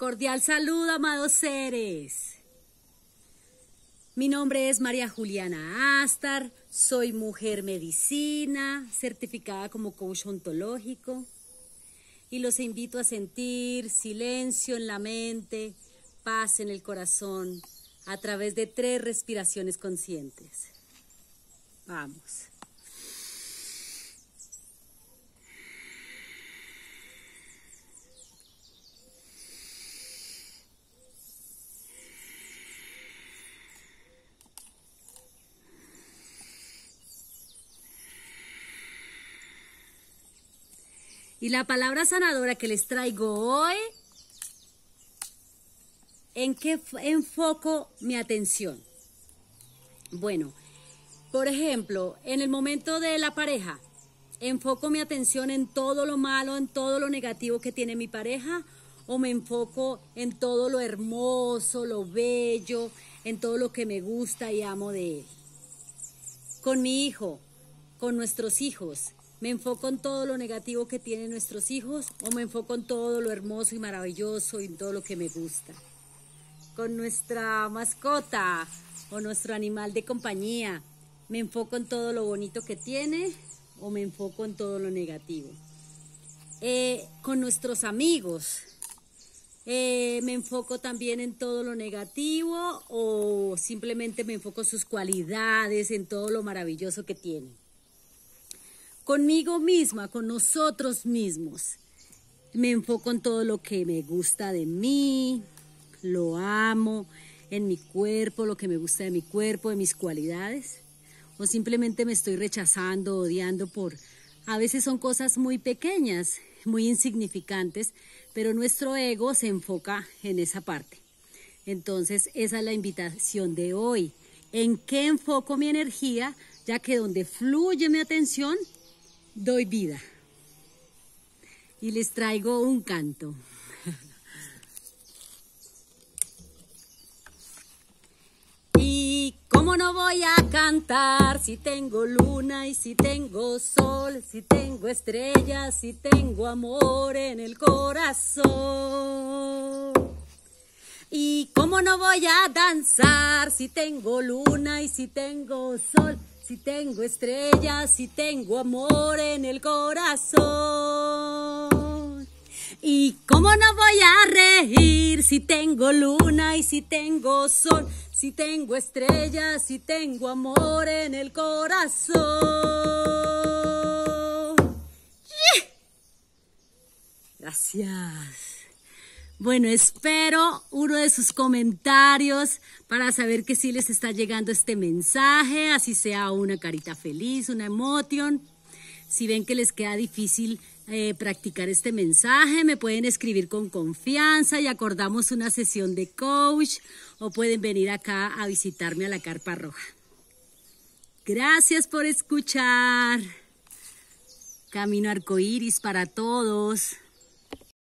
Cordial saludo, amados seres. Mi nombre es María Juliana Astar, soy mujer medicina, certificada como coach ontológico y los invito a sentir silencio en la mente, paz en el corazón a través de tres respiraciones conscientes. Vamos. Y la palabra sanadora que les traigo hoy, ¿en qué enfoco mi atención? Bueno, por ejemplo, en el momento de la pareja, ¿enfoco mi atención en todo lo malo, en todo lo negativo que tiene mi pareja? ¿O me enfoco en todo lo hermoso, lo bello, en todo lo que me gusta y amo de él? Con mi hijo, con nuestros hijos, ¿Me enfoco en todo lo negativo que tienen nuestros hijos o me enfoco en todo lo hermoso y maravilloso y en todo lo que me gusta? Con nuestra mascota o nuestro animal de compañía, ¿me enfoco en todo lo bonito que tiene o me enfoco en todo lo negativo? Eh, con nuestros amigos, eh, me enfoco también en todo lo negativo o simplemente me enfoco en sus cualidades, en todo lo maravilloso que tienen conmigo misma, con nosotros mismos. Me enfoco en todo lo que me gusta de mí, lo amo, en mi cuerpo, lo que me gusta de mi cuerpo, de mis cualidades. O simplemente me estoy rechazando, odiando por... A veces son cosas muy pequeñas, muy insignificantes, pero nuestro ego se enfoca en esa parte. Entonces, esa es la invitación de hoy. ¿En qué enfoco mi energía? Ya que donde fluye mi atención, doy vida. Y les traigo un canto. y cómo no voy a cantar si tengo luna y si tengo sol, si tengo estrellas, si tengo amor en el corazón. Y cómo no voy a danzar si tengo luna y si tengo sol si tengo estrellas, si tengo amor en el corazón. ¿Y cómo no voy a reír si tengo luna y si tengo sol? Si tengo estrellas, si tengo amor en el corazón. Gracias. Bueno, espero uno de sus comentarios para saber que sí les está llegando este mensaje, así sea una carita feliz, una emotion. Si ven que les queda difícil eh, practicar este mensaje, me pueden escribir con confianza y acordamos una sesión de coach o pueden venir acá a visitarme a la Carpa Roja. Gracias por escuchar. Camino arcoíris para todos.